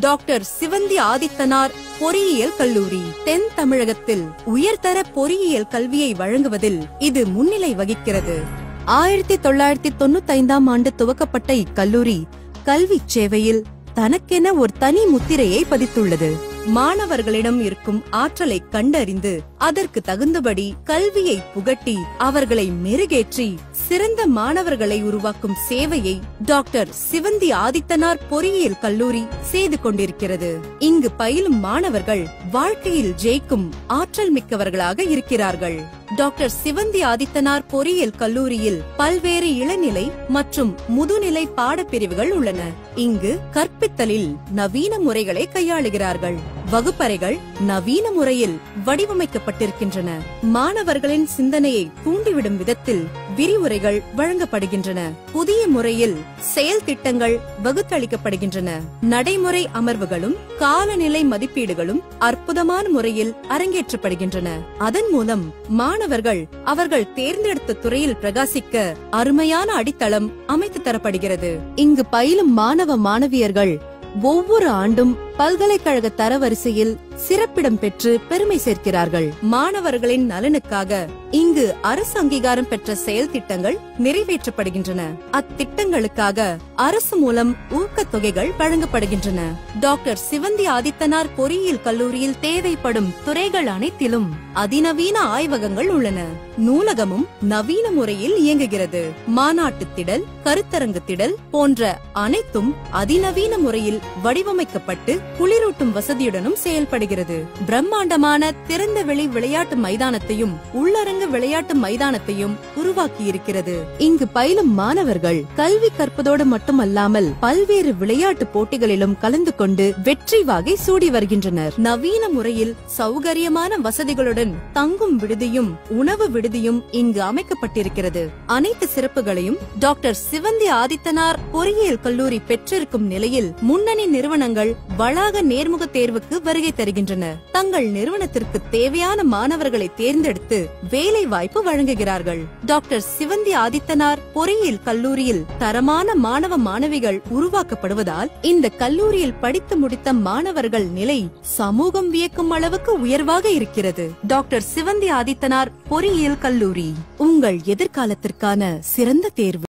Doctor Sivanthi Adithanar பொறியியல் கல்லூரி தென் தமிழகத்தில் உயர்தர பொறியியல் கல்வியை வழங்குவதில் இது முன்னிலை வகிக்கிறது. ஆயிரத்தி தொள்ளாயிரத்தி தொண்ணூத்தி ஐந்தாம் ஆண்டு துவக்கப்பட்ட இக்கல்லூரி கல்வி சேவையில் தனக்கென ஒரு தனி முத்திரையை பதித்துள்ளது. மாணவர்களிடம் இருக்கும் ஆற்றலை கண்டறிந்து அதற்கு தகுந்தபடி கல்வியை புகட்டி அவர்களை மெருகேற்றி சிறந்த மாணவர்களை உருவாக்கும் சேவையை டாக்டர் சிவந்தி ஆதித்தனார் பொறியியல் கல்லூரி செய்து கொண்டிருக்கிறது. இங்கு பயிலும் மாணவர்கள் வாழ்க்கையில் ஜெயிக்கும் ஆற்றல் மிக்கவர்களாக இருக்கிறார்கள். டாக்டர் சிவந்தி ஆதித்தனார் பொறியியல் கல்லூரியில் பல்வேறு இளநிலை மற்றும் முதுநிலை பாடப்பிரிவுகள் உள்ளன. இங்கு கற்பித்தலில் நவீன முறைகளை கையாளுகிறார்கள். வகுப்பறைகள் நவீன முறையில் வடிவமைக்கப்பட்டிருக்கின்றன. மாணவர்களின் சிந்தனையை தூண்டிவிடும் விதத்தில் விரிவுரைகள் வழங்கப்படுகின்றன. புதிய முறையில் செயல் திட்டங்கள் வகுத்தளிக்கப்படுகின்றன. நடைமுறை அமர்வுகளும் காலநிலை மதிப்பீடுகளும் அற்புதமான முறையில் அரங்கேற்றப்படுகின்றன. அதன் மூலம் மாணவர்கள் அவர்கள் தேர்ந்தெடுத்த துறையில் பிரகாசிக்க அருமையான அடித்தளம் அமைத்து தரப்படுகிறது. இங்கு பயிலும் மாணவ மாணவியர்கள் ஒவ்வொரு ஆண்டும் பல்கலைக்கழக தரவரிசையில் சிறப்பிடம் பெற்று பெருமை சேர்க்கிறார்கள். மாணவர்களின் நலனுக்காக இங்கு அரசு அங்கீகாரம் பெற்ற செயல் திட்டங்கள் நிறைவேற்றப்படுகின்றன. அத்திட்டங்களுக்காக அரசு மூலம் ஊக்கத்தொகைகள் வழங்கப்படுகின்றன. டாக்டர் சிவந்தி ஆதித்தனார் பொறியியல் கல்லூரியில் தேவைப்படும் துறைகள் அனைத்திலும் அதிநவீன ஆய்வகங்கள் உள்ளன. நூலகமும் நவீன முறையில் இயங்குகிறது. மாநாட்டு திடல் கருத்தரங்கு திடல் போன்ற அனைத்தும் அதிநவீன முறையில் வடிவமைக்கப்பட்டு குளிரூட்டும் வசதியுடனும் செயல்படுகிறது. பிரம்மாண்டமான திறந்த வெளி விளையாட்டு மைதானத்தையும் உள்ளரங்கு விளையாட்டு மைதானத்தையும் உருவாக்கி இருக்கிறது இங்கு பயிலும் மாணவர்கள் கல்வி கற்பதோடு மட்டுமல்லாமல் பல்வேறு விளையாட்டு போட்டிகளிலும் கலந்து கொண்டு வெற்றி வாகை சூடி வருகின்றனர். நவீன முறையில் சௌகரியமான வசதிகளுடன் தங்கும் விடுதியும் உணவு விடுதியும் இங்கு அமைக்கப்பட்டிருக்கிறது. அனைத்து சிறப்புகளையும் டாக்டர் சிவந்தி ஆதித்தனார் பொறியியல் கல்லூரி பெற்றிருக்கும் நிலையில் முன்னணி நிறுவனங்கள் வளாக நேர்முக தேர்வுக்கு வருகை தருகின்றன. தங்கள் நிறுவனத்திற்கு தேவையான மாணவர்களை தேர்ந்தெடுத்து வேலை வாய்ப்பு வழங்குகிறார்கள். டாக்டர் சிவந்தி ஆதித்தனார் பொறியியல் கல்லூரியில் தரமான மாணவ மாணவிகள் உருவாக்கப்படுவதால் இந்த கல்லூரியில் படித்து முடித்த மாணவர்கள் நிலை சமூகம் வியக்கும் அளவுக்கு உயர்வாக இருக்கிறது. டாக்டர் சிவந்தி ஆதித்தனார் பொறியியல் கல்லூரி. உங்கள் எதிர்காலத்திற்கான சிறந்த தேர்வு.